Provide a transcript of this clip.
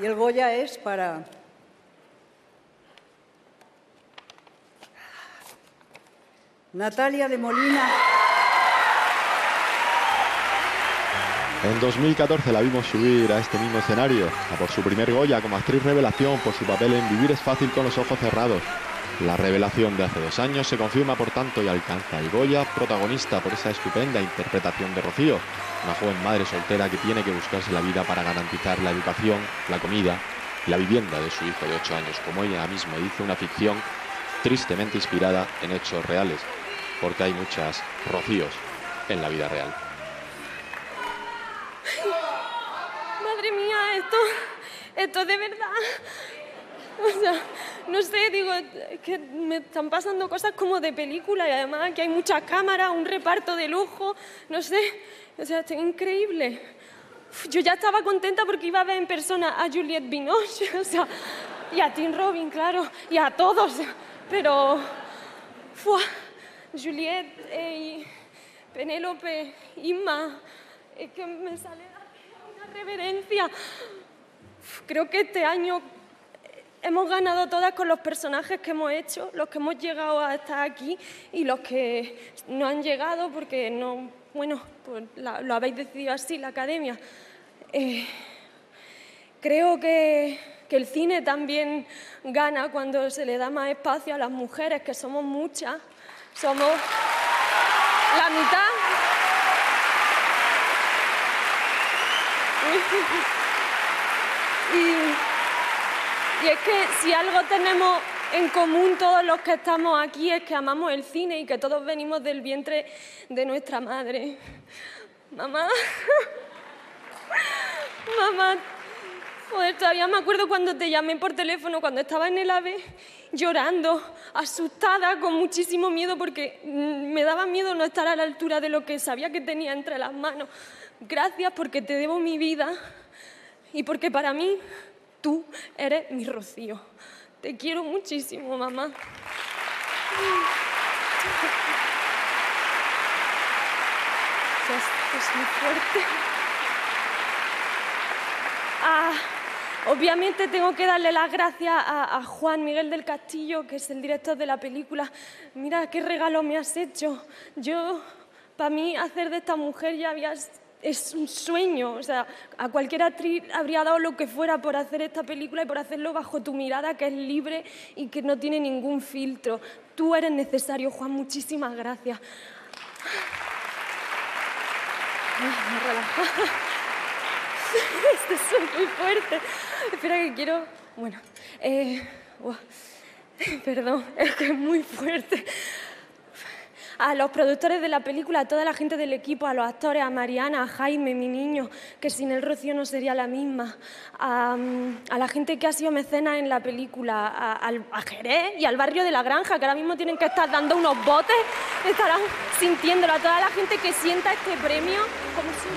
Y el Goya es para Natalia de Molina. En 2014 la vimos subir a este mismo escenario, a por su primer Goya como actriz revelación por su papel en Vivir es fácil con los ojos cerrados. La revelación de hace dos años se confirma por tanto y alcanza el Goya protagonista por esa estupenda interpretación de Rocío, una joven madre soltera que tiene que buscarse la vida para garantizar la educación, la comida y la vivienda de su hijo de 8 años, como ella misma dice, una ficción tristemente inspirada en hechos reales, porque hay muchas Rocíos en la vida real. Madre mía, esto, esto de verdad. O sea, no sé, digo, que me están pasando cosas como de película y además que hay muchas cámaras, un reparto de lujo, no sé, o sea, es increíble. Yo ya estaba contenta porque iba a ver en persona a Juliette Binoche, o sea, y a Tim Robin, claro, y a todos, pero... Fua, Juliette, eh, Penélope, Inma, es que me sale una reverencia. Creo que este año hemos ganado todas con los personajes que hemos hecho, los que hemos llegado a estar aquí y los que no han llegado porque no, bueno, pues lo habéis decidido así, la academia. Eh, creo que, que el cine también gana cuando se le da más espacio a las mujeres, que somos muchas, somos la mitad. Y, y es que si algo tenemos en común todos los que estamos aquí es que amamos el cine y que todos venimos del vientre de nuestra madre. Mamá, mamá, joder, todavía me acuerdo cuando te llamé por teléfono, cuando estaba en el AVE, llorando, asustada, con muchísimo miedo, porque mm, me daba miedo no estar a la altura de lo que sabía que tenía entre las manos. Gracias porque te debo mi vida y porque para mí tú eres mi rocío. Te quiero muchísimo, mamá. Es, muy fuerte. Ah, obviamente tengo que darle las gracias a, a, Juan Miguel del Castillo, que es el director de la película. Mira qué regalo me has hecho. Yo, para mí, hacer de esta mujer ya había es un sueño. O sea, a cualquier actriz habría dado lo que fuera por hacer esta película y por hacerlo bajo tu mirada, que es libre y que no tiene ningún filtro. Tú eres necesario, Juan. Muchísimas gracias. Esto es muy fuerte. Espera que quiero... Bueno, eh... Perdón, es que es muy fuerte a los productores de la película, a toda la gente del equipo, a los actores, a Mariana, a Jaime, mi niño, que sin el Rocío no sería la misma, a, la gente que ha sido mecena en la película, a, a, Jerez y al barrio de la Granja, que ahora mismo tienen que estar dando unos botes, estarán sintiéndolo, a toda la gente que sienta este premio como si...